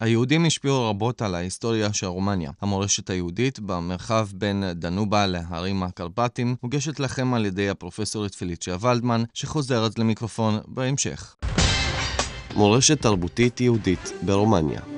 היהודים השפיעו רבות על ההיסטוריה של רומניה. המורשת היהודית במרחב בין דנובה להרים הקרפטים מוגשת לכם על ידי הפרופסורית פליצ'יה ולדמן, שחוזרת למיקרופון בהמשך. מורשת תרבותית יהודית ברומניה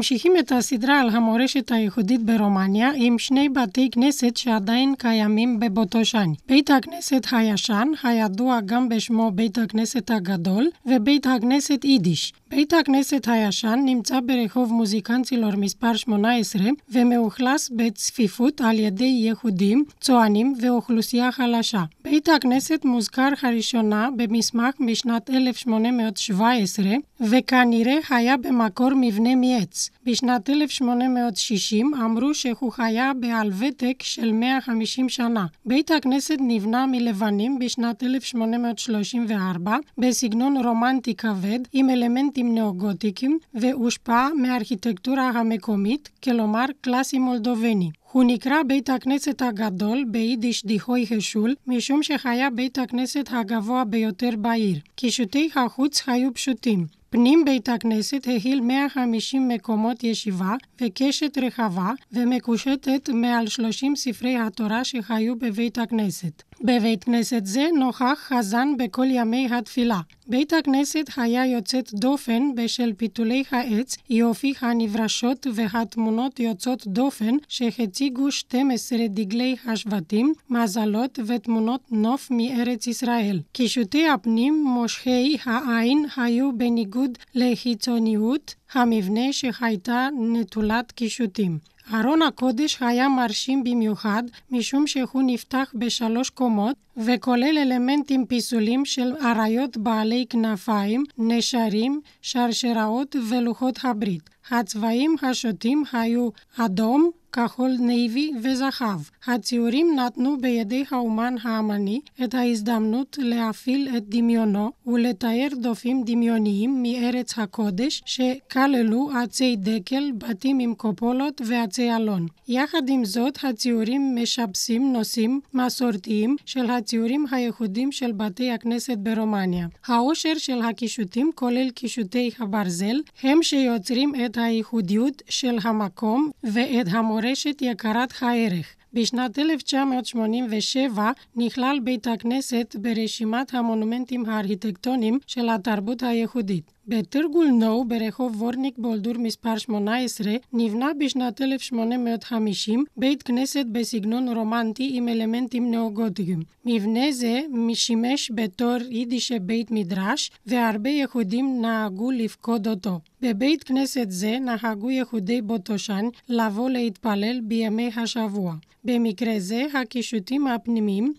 ממשיכים את הסדרה על המורשת הייחודית ברומניה עם שני בתי כנסת שעדיין קיימים בבוטושן. בית הכנסת הישן, הידוע גם בשמו בית הכנסת הגדול, ובית הכנסת יידיש. בית הכנסת הישן נמצא ברחוב מוזיקנצילור מספר 18 ומאוכלס בצפיפות על ידי יהודים, צוענים ואוכלוסייה חלשה. בית הכנסת מוזכר הראשונה במסמך משנת 1817 וכנראה היה במקור מבנה מעץ. בשנת 1860 אמרו שהוא היה בעל ותק של 150 שנה. בית הכנסת נבנה מלבנים בשנת 1834 בסגנון רומנטי כבד עם אלמנטים נאו-גותיקיים והושפע מהארכיטקטורה המקומית, כלומר קלאסי מולדובני. הוא נקרא בית הכנסת הגדול ביידיש דיחוי השול, משום שהיה בית הכנסת הגבוה ביותר בעיר. קישוטי החוץ היו פשוטים. פנים בית הכנסת הכיל 150 מקומות ישיבה וקשת רחבה ומקושטת מעל 30 ספרי התורה שהיו בבית הכנסת. בבית כנסת זה נוכח חזן בכל ימי התפילה. בית הכנסת היה יוצאת דופן בשל פיתולי העץ, יופי הנברשות והתמונות יוצאות דופן שהציגו 12 דגלי השבטים, מזלות ותמונות נוף מארץ ישראל. קישוטי הפנים מושכי העין היו בניגוד לחיצוניות המבנה שהייתה נטולת קישוטים. ארון הקודש היה מרשים במיוחד משום שהוא נפתח בשלוש קומות וכולל אלמנטים פיסוליים של אריות בעלי כנפיים, נשרים, שרשראות ולוחות הברית. הצבעים השולטים היו אדום, כחול נייבי וזהב. הציורים נתנו בידי האומן האמני את ההזדמנות להפעיל את דמיונו ולתאר נופים דמיוניים מארץ הקודש שכללו עצי דקל, בתים עם קופולות ועצי אלון. יחד עם זאת, הציורים משבשים נושאים מסורתיים של הציורים הייחודיים של בתי הכנסת ברומניה. העושר של הקישוטים כולל קישוטי הברזל, הם שיוצרים את הייחודיות של המקום ואת המורשת יקרת הערך. בשנת 1987 נכלל בית הכנסת ברשימת המונומנטים הארכיטקטוניים של התרבות הייחודית. בתרגול נו ברחוב וורניק בולדור מספר 18 נבנה בשנת 1850 בית כנסת בסגנון רומנטי עם אלמנטים נאו-גותיים. מבנה זה משמש בתור יידישי בית מדרש והרבה יהודים נהגו לפקוד אותו. בבית כנסת זה נהגו יהודי בוטושן לבוא להתפלל בימי השבוע. במקרה זה הקישוטים הפנימיים,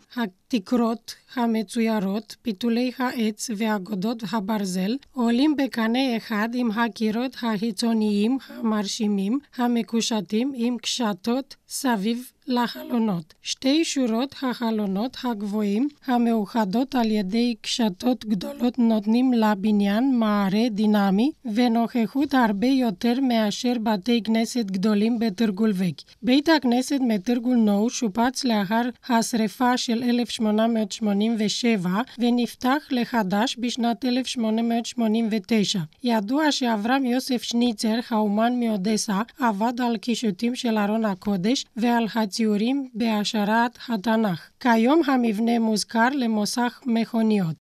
התקרות המצוירות, פיתולי העץ ואגודות הברזל עולים בקנה אחד עם הקירות החיצוניים המרשימים המקושטים עם קשתות סביב לחלונות. שתי שורות החלונות הגבוהים המאוחדות על ידי קשתות גדולות נותנים לבניין מערה דינמי ונוכחות הרבה יותר מאשר בתי כנסת גדולים בתרגולבק. בית הכנסת מתרגול נו שופץ לאחר השרפה של 1887 ונפתח לחדש בשנת 1889. ידוע שאברהם יוסף שניצר, האומן מאודסה, עבד על קישוטים של ארון הקודש ועל הציורים בהשערת התנ"ך. כיום המבנה מוזכר למוסך מכוניות.